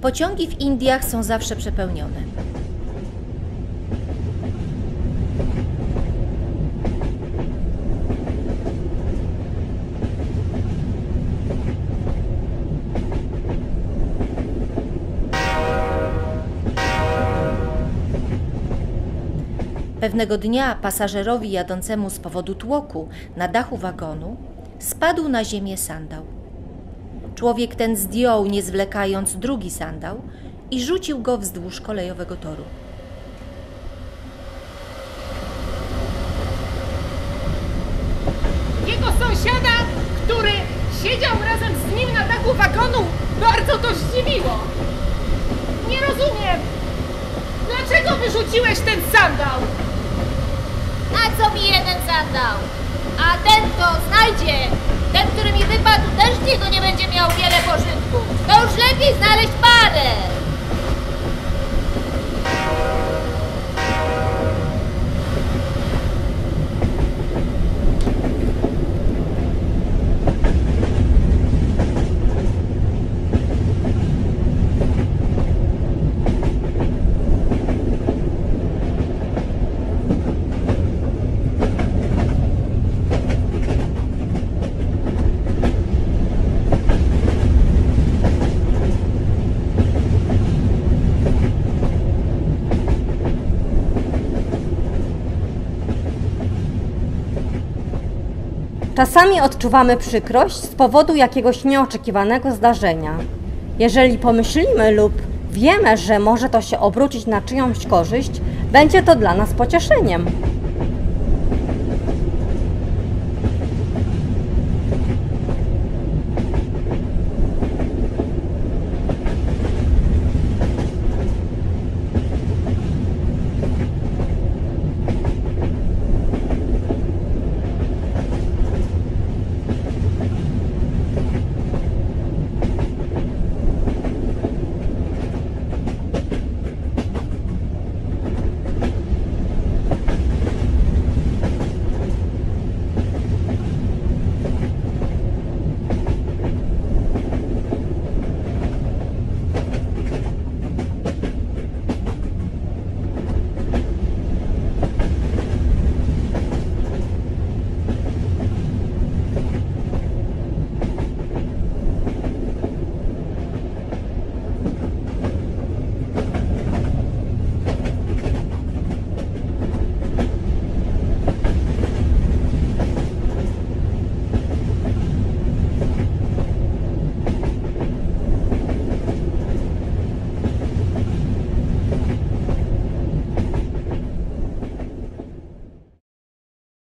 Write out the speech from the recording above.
Pociągi w Indiach są zawsze przepełnione. Pewnego dnia pasażerowi jadącemu z powodu tłoku na dachu wagonu spadł na ziemię sandał. Człowiek ten zdjął, nie zwlekając, drugi sandał i rzucił go wzdłuż kolejowego toru. Jego sąsiada, który siedział razem z nim na dachu wagonu, bardzo to zdziwiło. Nie rozumiem. Dlaczego wyrzuciłeś ten sandał? A co mi jeden sandał? A ten, kto znajdzie, ten, który mi wypadł, też z niego nie będzie miał wiele pożytku. To już lepiej znaleźć parę. Czasami odczuwamy przykrość z powodu jakiegoś nieoczekiwanego zdarzenia. Jeżeli pomyślimy lub wiemy, że może to się obrócić na czyjąś korzyść, będzie to dla nas pocieszeniem.